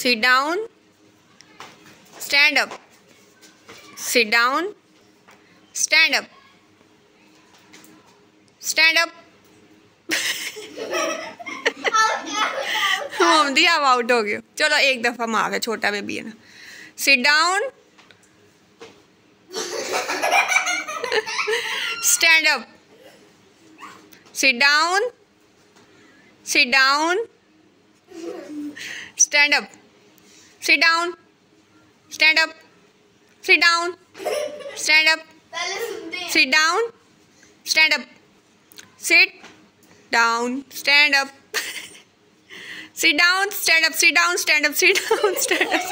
sit down. Stand up. Sit down. Stand up. Stand up. मोमदी आप out हो गए चलो, एक दफ़ा माफ़ है छोटा बेबी है ना। Sit down stand up sit down sit down stand up Sit down. Stand up. Sit down. Stand up. Sit down. Stand up. Sit down. Stand up. Sit down. Stand up. Sit down. Stand up. Sit down. Stand up.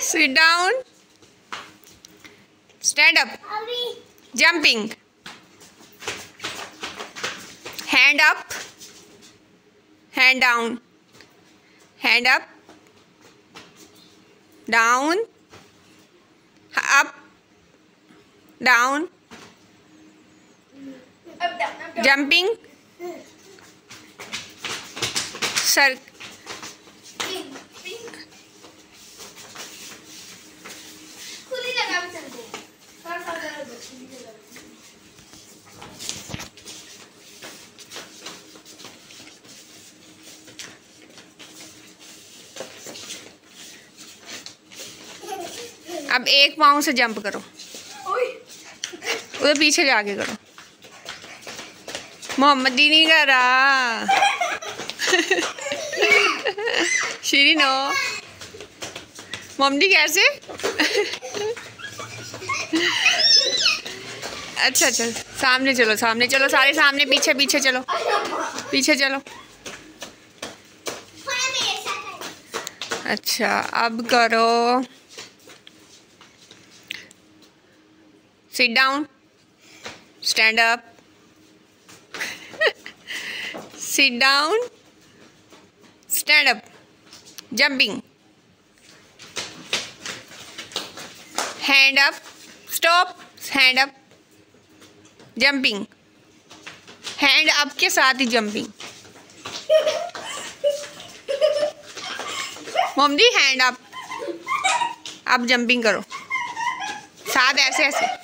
Sit down. Stand up. Jumping. Hand up. Hand down. Hand up down up down jumping sir अब एक पाँव से jump करो। उधर पीछे जाके करो। मोहम्मद ही नहीं कर रहा। शीरी नो मम्मी कैसे? अच्छा अच्छा। सामने चलो सामने चलो सारे सामने पीछे पीछे चलो। पीछे चलो। अच्छा अब करो। Sit down stand up sit down stand up jumping hand up stop hand up jumping hand up के साथ ही jumping mom ji hand up अब जंपिंग करो. साथ ऐसे ऐसे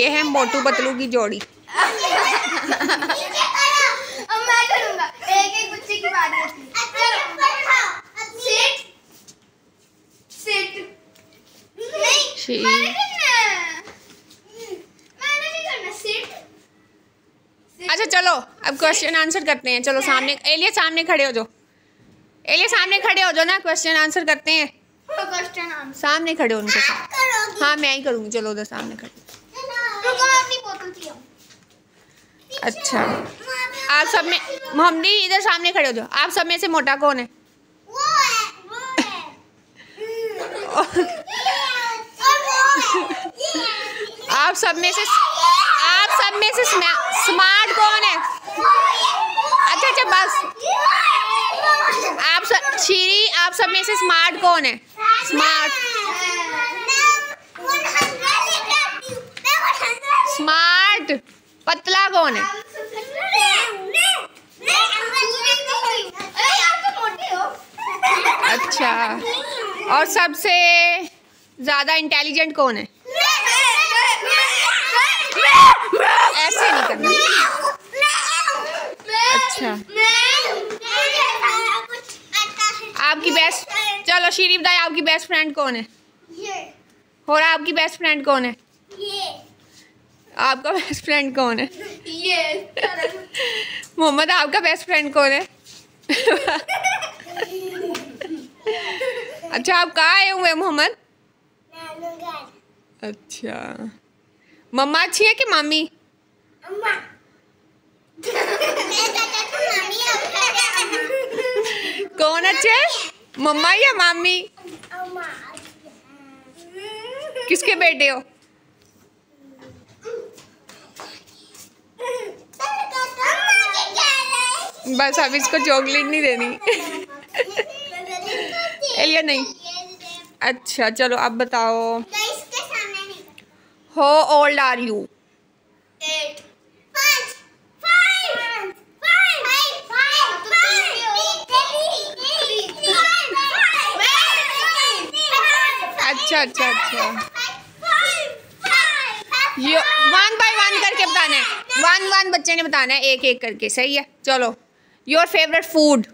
ये है मोटू पतलू की जोड़ी। अच्छा चलो अब क्वेश्चन आंसर करते हैं। चलो सामने एलिया सामने खड़े हो जाओ। एलिया सामने खड़े हो जाओ ना क्वेश्चन आंसर करते हैं। क्वेश्चन सामने खड़े हो उनके साथ। हाँ मैं ही करूँगी। चलो उधर सामने खड़े अच्छा। आप सब में मोहम्मदी इधर सामने खड़े हो जाओ। आप सब में से मोटा कौन है? आप सब में से आप सब में से स्मार्ट कौन है? अच्छा अच्छा बस। आप सब शीरी आप सब में से स्मार्ट कौन है? स्मार्ट स्मार्ट पतला कौन है? अच्छा। और सबसे ज़्यादा इंटेलिजेंट कौन है? ऐसे नहीं करना। अच्छा। आपकी बेस्ट चलो शरीफ दाई आपकी बेस्ट फ्रेंड कौन है? और आपकी बेस्ट फ्रेंड कौन है? आपका बेस्ट फ्रेंड कौन है? ये मोहम्मद आपका बेस्ट फ्रेंड कौन है? अच्छा आप कहाँ आए हुए मोहम्मद? अच्छा। मम्मा अच्छी है कि मामी? कौन अच्छे मम्मा या मामी? किसके बेटे हो? बस अब इसको चॉकलेट नहीं देनी। एलिया नहीं। अच्छा चलो अब बताओ। हो ओल्ड आर यू अच्छा अच्छा अच्छा। वन बाय वन करके बताना है। वन वन बच्चे ने बताना है, एक एक करके। सही है। चलो। योर फेवरेट फ़ूड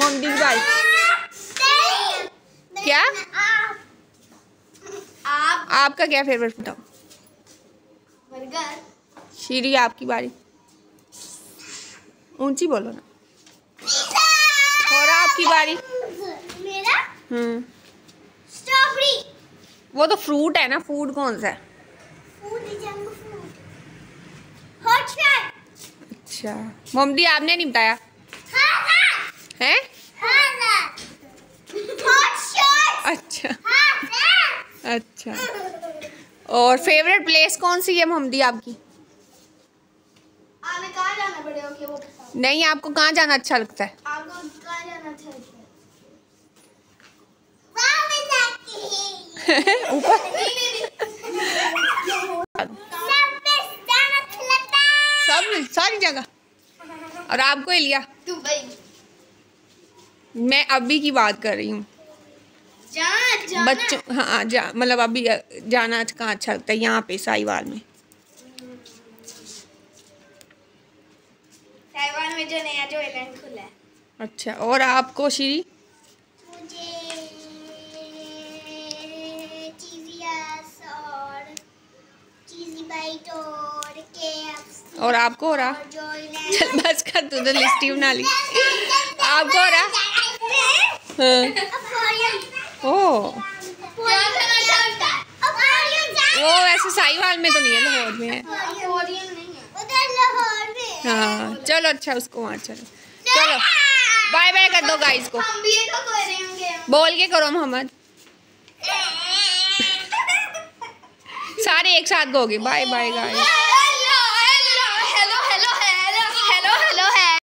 मोमदी भाई क्या? आप आपका क्या फेवरेट फ़ूड है बर्गर शीरी आपकी बारी। ऊँची बोलो ना। और आपकी बारी। मेरा हम्म। स्ट्रॉबेरी वो तो फ्रूट है ना फ़ूड कौन सा है food junk food hot shot अच्छा। मोमदी आपने नहीं बताया? खाना है? अच्छा। अच्छा। और फेवरेट प्लेस कौन सी है मोहम्मदी आपकी? जाना पड़ेगा कि वो नहीं आपको कहाँ जाना अच्छा लगता है? आपको कहाँ जाना अच्छा लगता है? ऊपर नहीं नहीं नहीं सब सारी जगह। और आपको दुबई। मैं अभी की बात कर रही हूँ। बच्चों हाँ जा मतलब अभी जाना कहाँ अच्छा लगता है? यहाँ पे साहिवाल में। ताइवान में जो नया जो आइलैंड खुला है। अच्छा और आपको श्री? और आपको हो रहा? चल, बस कर, तू तो लिस्ट बना ली। आपको हो रहा? हाँ। ओ। वो वैसे साहिवाल में तो नहीं है, लाहौर में है। हाँ चलो अच्छा उसको वहाँ चलो। चलो बाय बाय कर दो गाइस को। बोल के करो मोहम्मद। सारे एक साथ गोगे बाय बाय गाइस